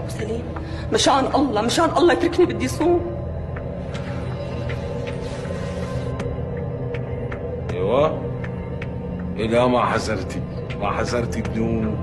أبو سليم. مشان الله مشان الله اتركني بدي صوم. أيوه. إلى ما حزرتي ما حزرتي الدنوب